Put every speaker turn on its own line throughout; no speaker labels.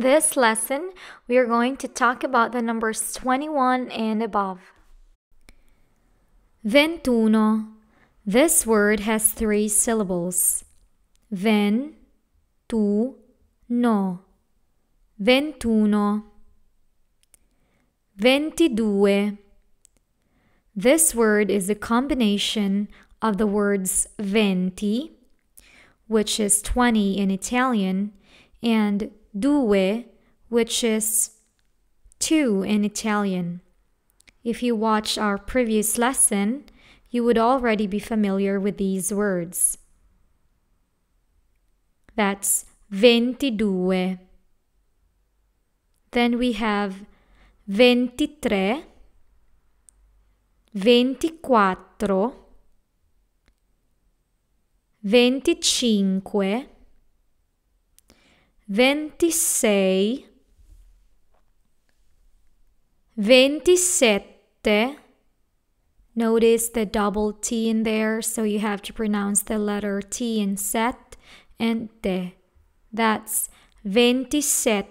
In this lesson, we are going to talk about the numbers 21 and above. Ventuno. This word has three syllables. Ven, tu, no. Ventuno. Ventidue. This word is a combination of the words venti, which is 20 in Italian, and due, which is two in Italian. If you watched our previous lesson, you would already be familiar with these words. That's ventidue. Then we have ventitré, ventiquattro, venticinque, ventisei, ventisette. Notice the double T in there, so you have to pronounce the letter T in set and te. That's ventisette.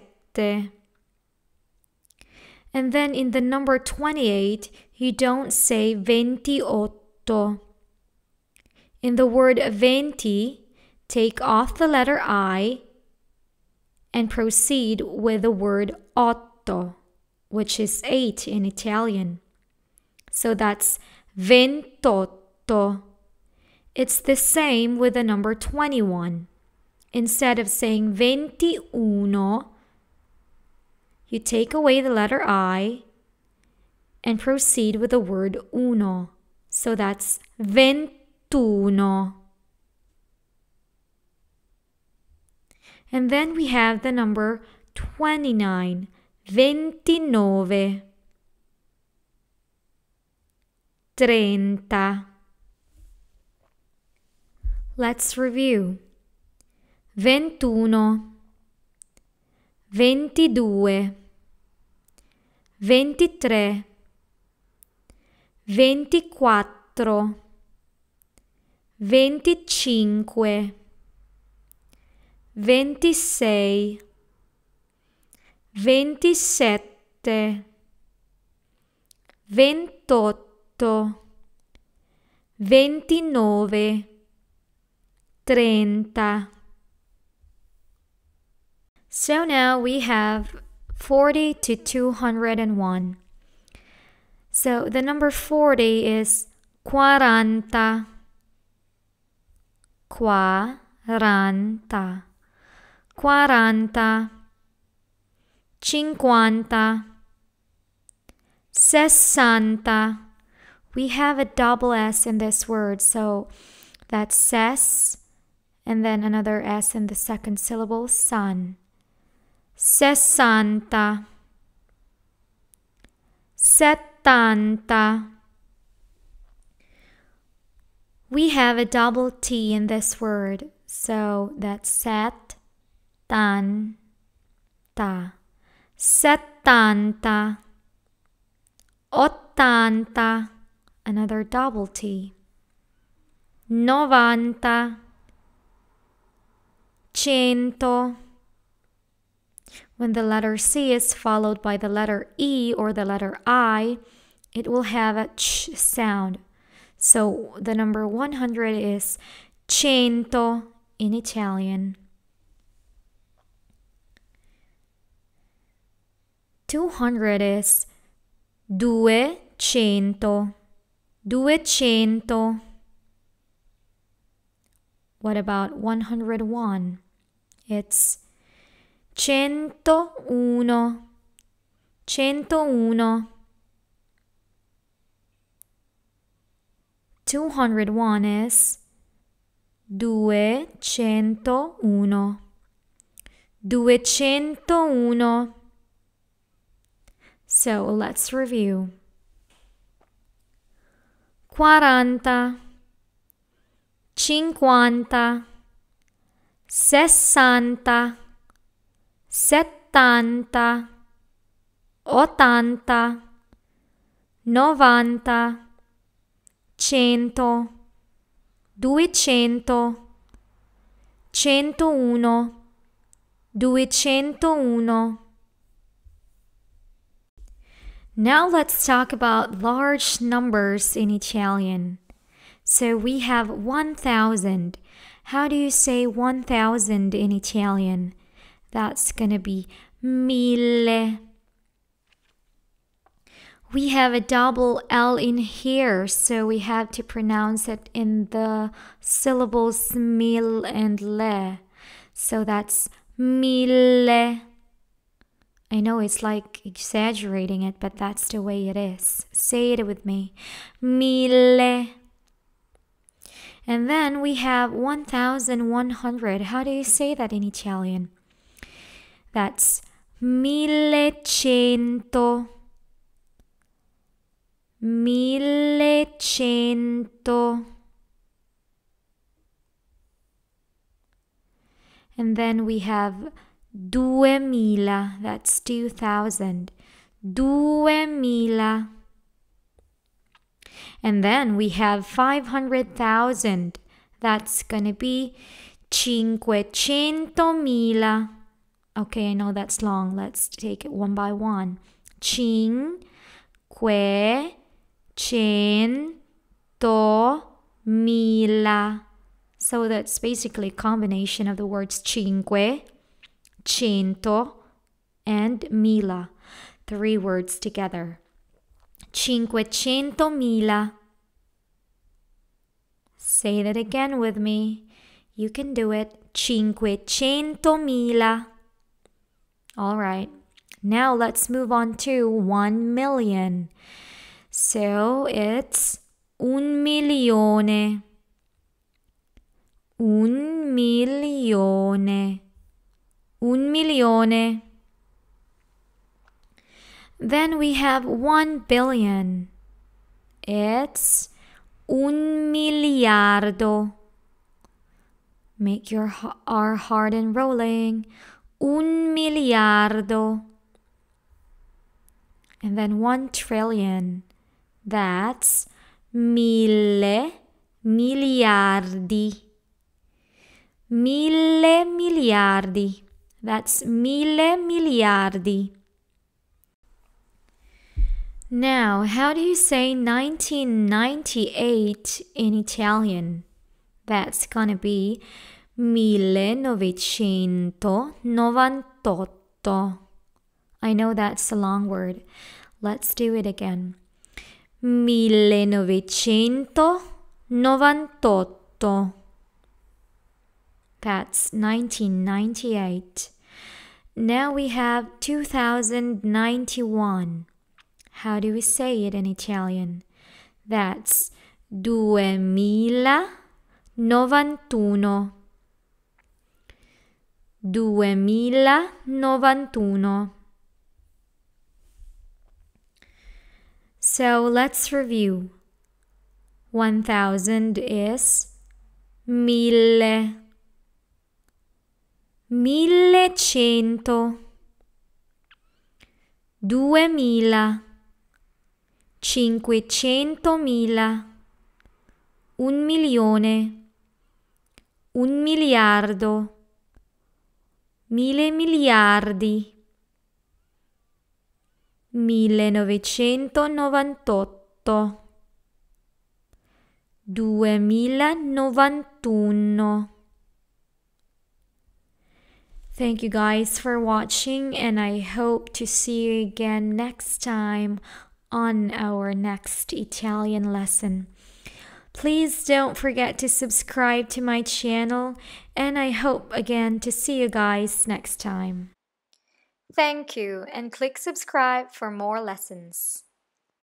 And then in the number 28, you don't say ventiotto. In the word venti, take off the letter I and proceed with the word otto, which is eight in Italian. So that's ventotto. It's the same with the number 21. Instead of saying ventiuno, you take away the letter I and proceed with the word uno. So that's ventuno. And then we have the number 29, ventinove, trenta. Let's review. Ventuno, ventidue, ventitré, ventiquattro, venticinque ventisei, ventisette, ventotto, ventinove, trenta. So now we have 40 to 201. So the number 40 is quaranta. Quaranta quaranta, cinquanta, sessanta. We have a double S in this word, so that's ses and then another S in the second syllable, san. Sessanta, settanta. We have a double T in this word, so that's set settanta, settanta, ottanta, another double T, novanta, cento. When the letter C is followed by the letter E or the letter I, it will have a ch sound. So the number 100 is cento in Italian. 200 is duecento. Duecento. What about 101? It's centouno. Centouno. 201 is duecentouno. Duecentouno. So let's review. Quaranta, cinquanta, sessanta, settanta, ottanta, novanta, cento, duecento, centouno, duecentouno. Now let's talk about large numbers in Italian. So we have 1000. How do you say 1000 in Italian? That's going to be mille. We have a double L in here, so we have to pronounce it in the syllables mil and le. So that's mille. I know it's like exaggerating it, but that's the way it is. Say it with me. Mille. And then we have 1100. How do you say that in Italian? That's millecento. Millecento. And then we have duemila, that's 2000. Duemila. And then we have 500,000. That's going to be cinquecentomila. Okay, I know that's long. Let's take it one by one. Cinque cento mila. So that's basically a combination of the words cinque, cento, and mila. Three words together. Cinquecento mila. Say that again with me. You can do it. Cinquecentomila. All right. Now let's move on to 1 million. So it's un milione. Un milione. Un milione. Then we have 1 billion. It's un miliardo. Make your R hard and rolling. Un miliardo. And then 1 trillion. That's mille miliardi. Mille miliardi. That's mille miliardi. Now, how do you say 1998 in Italian? That's gonna be 1998. I know that's a long word. Let's do it again. 1998. That's 1998. Now we have 2091. How do we say it in Italian? That's duemila novantuno. Duemila novantuno. So let's review. 1000 is mille. Millecento. Duemila. Cinquecentomila. Un milione. Un miliardo. Mille miliardi. 1998 2091 Thank you guys for watching and I hope to see you again next time on our next Italian lesson. Please don't forget to subscribe to my channel and I hope again to see you guys next time. Thank you and click subscribe for more lessons.